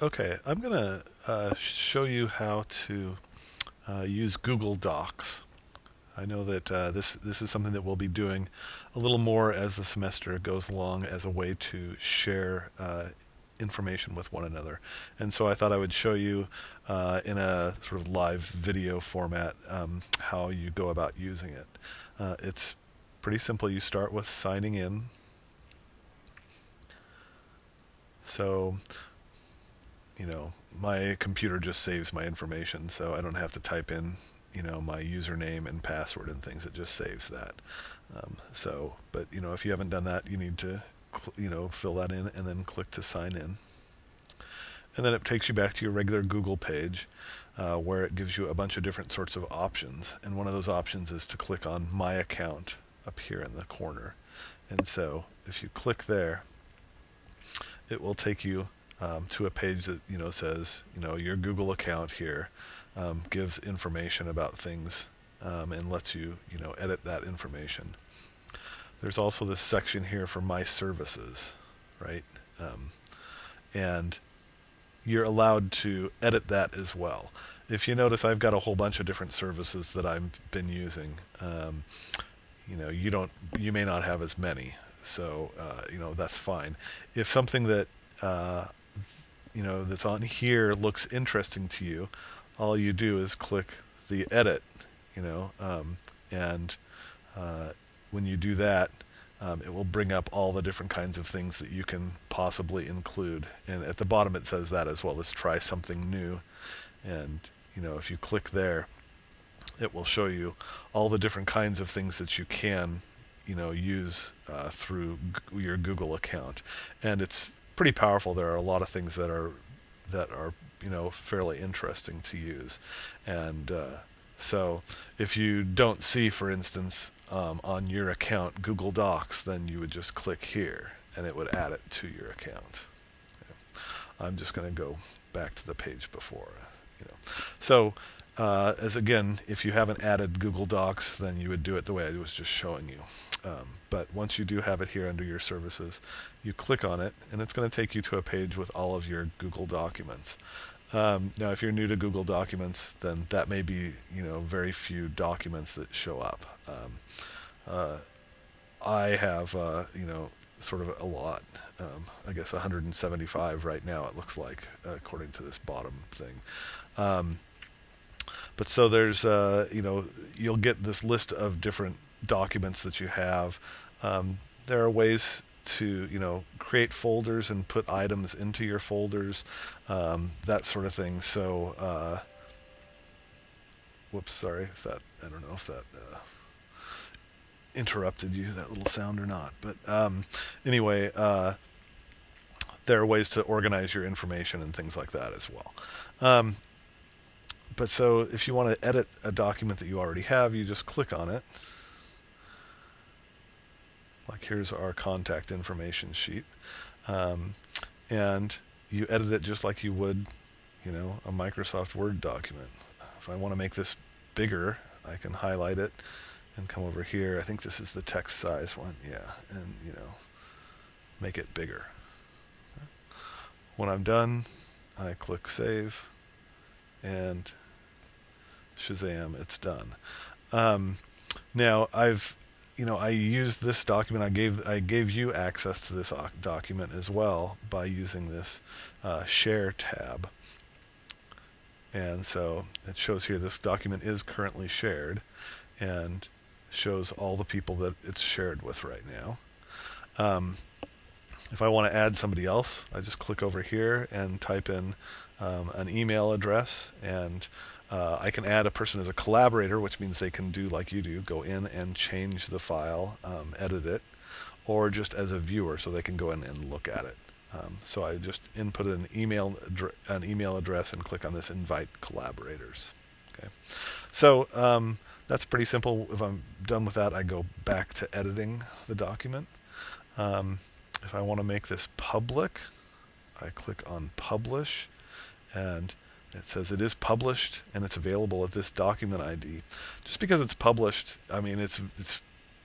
Okay, I'm going to uh, show you how to uh, use Google Docs. I know that uh, this this is something that we'll be doing a little more as the semester goes along as a way to share uh, information with one another. And so I thought I would show you uh, in a sort of live video format um, how you go about using it. Uh, it's pretty simple. You start with signing in. So you know, my computer just saves my information, so I don't have to type in, you know, my username and password and things. It just saves that. Um, so, but you know, if you haven't done that, you need to, you know, fill that in and then click to sign in. And then it takes you back to your regular Google page, uh, where it gives you a bunch of different sorts of options. And one of those options is to click on My Account up here in the corner. And so, if you click there, it will take you um, to a page that you know says you know your Google account here um, gives information about things um, and lets you you know edit that information. There's also this section here for my services, right? Um, and you're allowed to edit that as well. If you notice, I've got a whole bunch of different services that I've been using. Um, you know, you don't, you may not have as many, so uh, you know that's fine. If something that uh, you know that's on here looks interesting to you, all you do is click the edit, you know, um, and uh, when you do that, um, it will bring up all the different kinds of things that you can possibly include. And at the bottom it says that as well. Let's try something new. And you know, if you click there, it will show you all the different kinds of things that you can, you know, use uh, through your Google account. And it's pretty powerful. There are a lot of things that are that are you know fairly interesting to use, and uh, so if you don't see, for instance, um, on your account Google Docs, then you would just click here, and it would add it to your account. Okay. I'm just going to go back to the page before. You know, so. Uh, as again, if you haven't added Google Docs, then you would do it the way I was just showing you. Um, but once you do have it here under your services, you click on it, and it's going to take you to a page with all of your Google documents. Um, now, if you're new to Google Documents, then that may be, you know, very few documents that show up. Um, uh, I have, uh, you know, sort of a lot. Um, I guess 175 right now. It looks like, according to this bottom thing. Um, but so there's, uh, you know, you'll get this list of different documents that you have. Um, there are ways to you know create folders and put items into your folders, um, that sort of thing. So, uh, whoops, sorry if that I don't know if that uh, interrupted you that little sound or not. But um, anyway, uh, there are ways to organize your information and things like that as well. Um, but so if you want to edit a document that you already have, you just click on it. Like here's our contact information sheet. Um, and you edit it just like you would, you know, a Microsoft Word document. If I want to make this bigger, I can highlight it and come over here. I think this is the text size one. Yeah, and you know, make it bigger. When I'm done, I click save and Shazam, it's done. Um, now I've you know, I used this document. I gave I gave you access to this document as well by using this uh, share tab. And so it shows here this document is currently shared, and shows all the people that it's shared with right now. Um, if I want to add somebody else, I just click over here and type in um, an email address and uh, I can add a person as a collaborator, which means they can do like you do, go in and change the file, um, edit it, or just as a viewer, so they can go in and look at it. Um, so I just input an email an email address and click on this invite collaborators. Okay, so um, that's pretty simple. If I'm done with that, I go back to editing the document. Um, if I want to make this public, I click on publish, and it says it is published and it's available at this document ID. Just because it's published, I mean, it's it's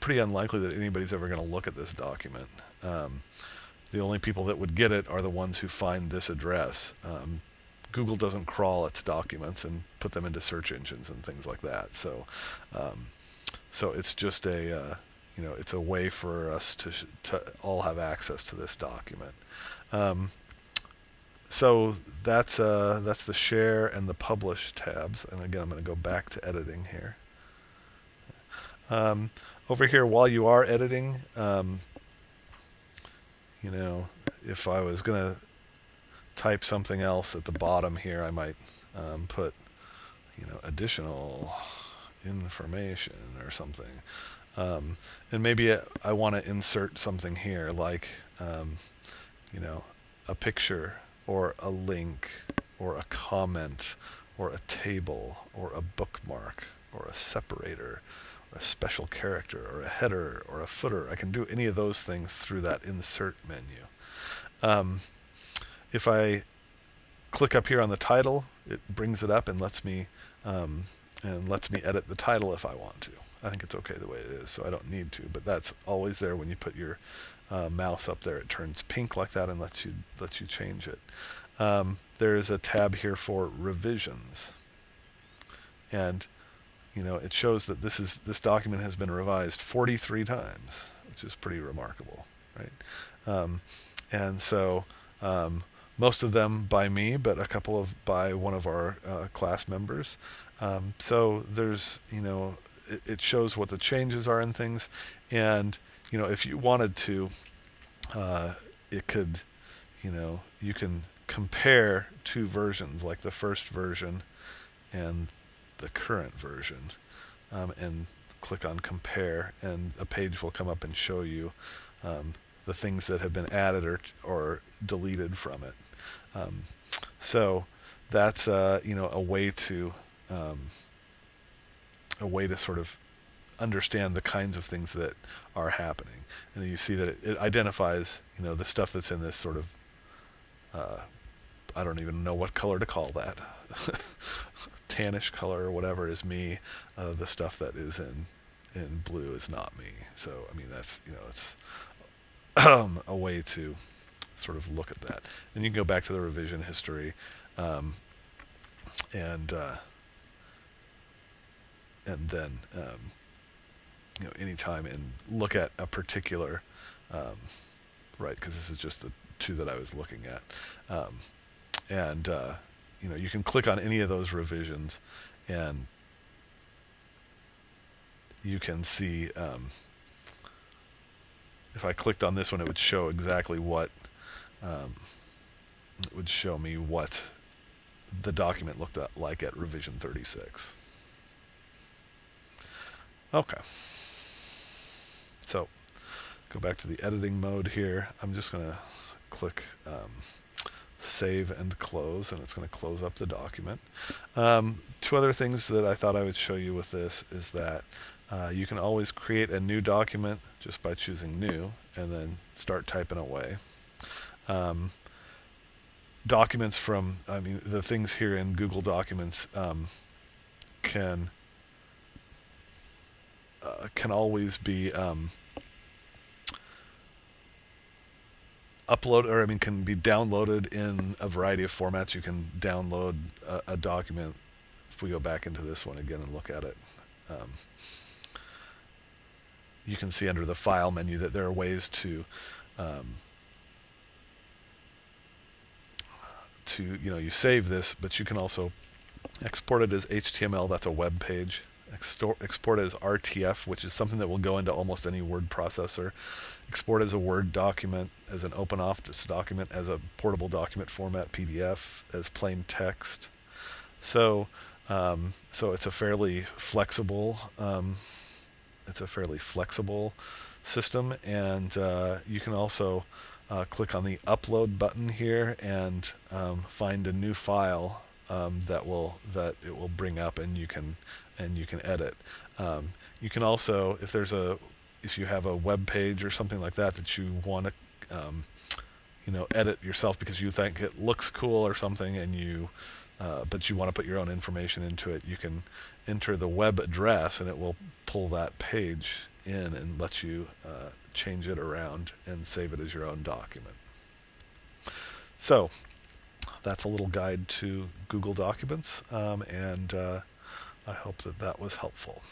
pretty unlikely that anybody's ever going to look at this document. Um, the only people that would get it are the ones who find this address. Um, Google doesn't crawl its documents and put them into search engines and things like that. So, um, so it's just a, uh, you know, it's a way for us to, to all have access to this document. So that's uh, that's the share and the publish tabs. And again, I'm going to go back to editing here. Um, over here, while you are editing, um, you know, if I was going to type something else at the bottom here, I might um, put, you know, additional information or something. Um, and maybe I want to insert something here like, um, you know, a picture or a link or a comment or a table or a bookmark or a separator or a special character or a header or a footer. I can do any of those things through that insert menu. Um, if I click up here on the title, it brings it up and lets me um, and lets me edit the title if I want to. I think it's okay the way it is, so I don't need to. But that's always there when you put your uh, mouse up there. It turns pink like that and lets you lets you change it. Um, there is a tab here for revisions, and you know it shows that this is this document has been revised 43 times, which is pretty remarkable, right? Um, and so um, most of them by me, but a couple of by one of our uh, class members. Um, so there's, you know, it, it, shows what the changes are in things, and you know, if you wanted to, uh, it could, you know, you can compare two versions, like the first version and the current version, um, and click on compare, and a page will come up and show you um, the things that have been added or or deleted from it. Um, so that's uh, you know a way to um, a way to sort of understand the kinds of things that are happening, and you see that it, it identifies you know the stuff that's in this sort of uh, I don't even know what color to call that tannish color or whatever is me. Uh, the stuff that is in in blue is not me. So I mean that's you know it's a way to sort of look at that. And you can go back to the revision history um, and uh, and then um, you know anytime and look at a particular um, right because this is just the two that I was looking at um, and uh, you know you can click on any of those revisions and you can see um, if I clicked on this one, it would show exactly what, um, it would show me what the document looked at, like at revision 36. Okay. So, go back to the editing mode here. I'm just going to click um, save and close, and it's going to close up the document. Um, two other things that I thought I would show you with this is that uh, you can always create a new document just by choosing new and then start typing away. Um, documents from, I mean, the things here in Google Documents um, can uh, can always be um, upload or I mean can be downloaded in a variety of formats. You can download a, a document. If we go back into this one again and look at it. Um, you can see under the file menu that there are ways to um, to you know you save this but you can also export it as HTML that's a web page export it as RTF which is something that will go into almost any word processor. Export as a Word document as an OpenOffice document as a portable document format PDF as plain text. So um, so it's a fairly flexible um, it's a fairly flexible system. And uh, you can also uh, click on the upload button here and um, find a new file um, that will that it will bring up and you can and you can edit um, you can also if there's a if you have a web page or something like that that you want to um, you know edit yourself because you think it looks cool or something and you uh, but you want to put your own information into it, you can enter the web address and it will pull that page in and let you uh, change it around and save it as your own document. So that's a little guide to Google Documents, um, and uh, I hope that that was helpful.